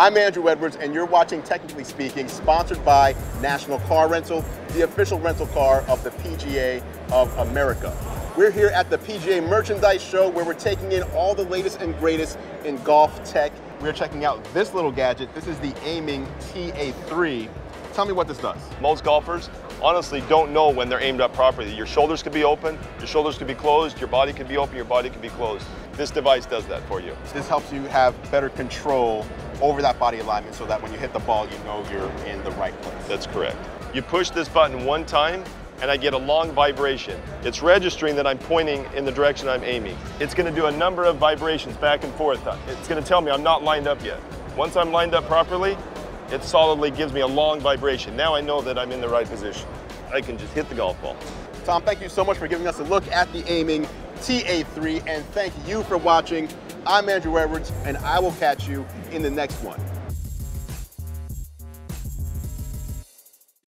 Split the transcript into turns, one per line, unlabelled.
I'm Andru Edwards, and you're watching Technically Speaking, sponsored by National Car Rental, the official rental car of the PGA of America. We're here at the PGA Merchandise Show where we're taking in all the latest and greatest in golf tech. We're checking out this little gadget. This is the Aiming TA3. Tell me what this does.
Most golfers honestly don't know when they're aimed up properly. Your shoulders could be open, your shoulders could be closed, your body could be open, your body could be closed. This device does that for you.
This helps you have better control over that body alignment so that when you hit the ball, you know you're in the right place.
That's correct. You push this button one time and I get a long vibration. It's registering that I'm pointing in the direction I'm aiming. It's gonna do a number of vibrations back and forth. It's gonna tell me I'm not lined up yet. Once I'm lined up properly, it solidly gives me a long vibration. Now I know that I'm in the right position. I can just hit the golf ball.
Tom, thank you so much for giving us a look at the Aiming TA3, and thank you for watching. I'm Andru Edwards, and I will catch you in the next one.